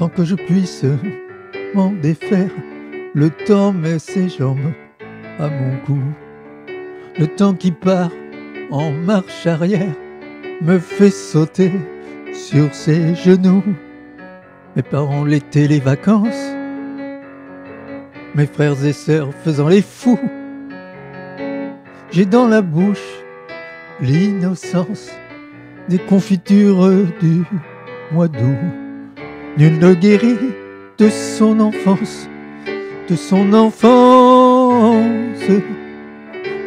sans que je puisse m'en défaire. Le temps met ses jambes à mon cou. Le temps qui part en marche arrière me fait sauter sur ses genoux. Mes parents l'été, les vacances, mes frères et sœurs faisant les fous. J'ai dans la bouche l'innocence des confitures du mois d'août. Nul ne guérit de son enfance, de son enfance.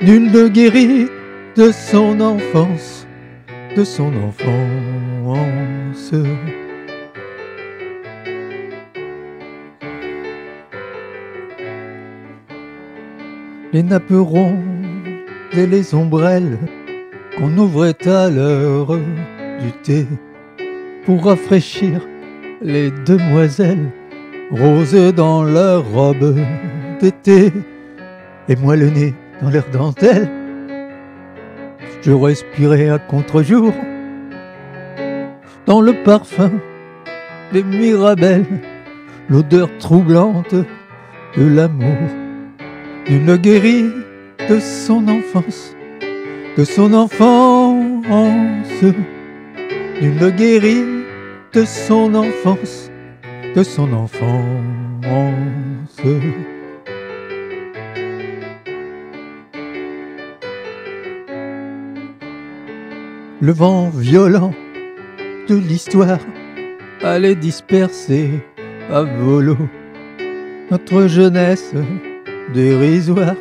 Nul ne guérit de son enfance, de son enfance. Les napperons et les ombrelles qu'on ouvrait à l'heure du thé pour rafraîchir les demoiselles roses dans leurs robes d'été et moi le nez dans leur dentelle. Je respirais à contre-jour dans le parfum des mirabelles, l'odeur troublante de l'amour d'une guérie de son enfance, de son enfance, d'une guérie de son enfance, de son enfance. Le vent violent de l'histoire allait disperser à volo notre jeunesse dérisoire,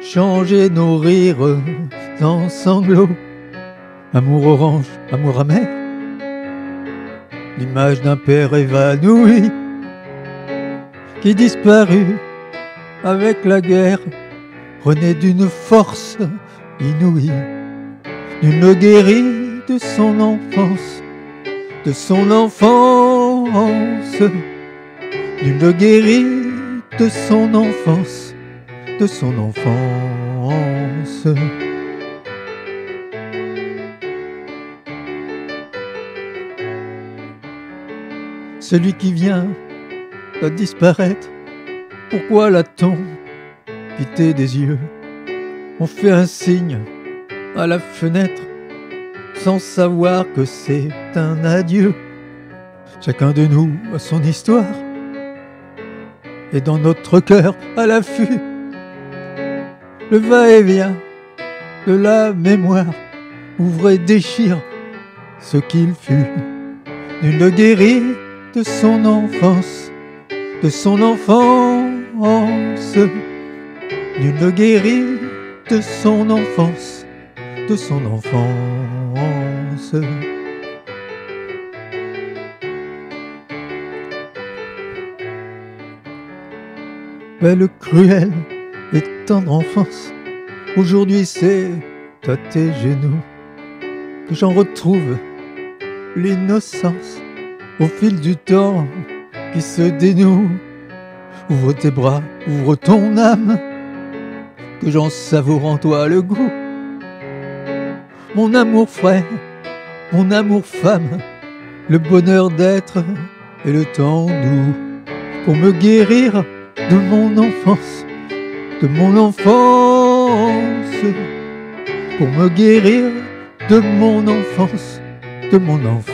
changer nos rires en sanglots. Amour orange, amour amer, l'image d'un père évanoui qui disparut avec la guerre, renaît d'une force inouïe, d'une guérie de son enfance, de son enfance, d'une guérie de son enfance, de son enfance. Celui qui vient va disparaître, pourquoi l'a-t-on quitté des yeux? On fait un signe à la fenêtre sans savoir que c'est un adieu. Chacun de nous a son histoire et dans notre cœur à l'affût. Le va-et-vient de la mémoire ouvre et déchire ce qu'il fut. Nul guérit de son enfance, de son enfance. Nul ne guérit de son enfance, de son enfance. Belle, cruelle et tendre enfance, aujourd'hui c'est à tes genoux que j'en retrouve l'innocence au fil du temps qui se dénoue. Ouvre tes bras, ouvre ton âme, que j'en savoure en toi le goût. Mon amour frère, mon amour femme, le bonheur d'être et le temps doux pour me guérir de mon enfance, de mon enfance, pour me guérir de mon enfance, de mon enfance.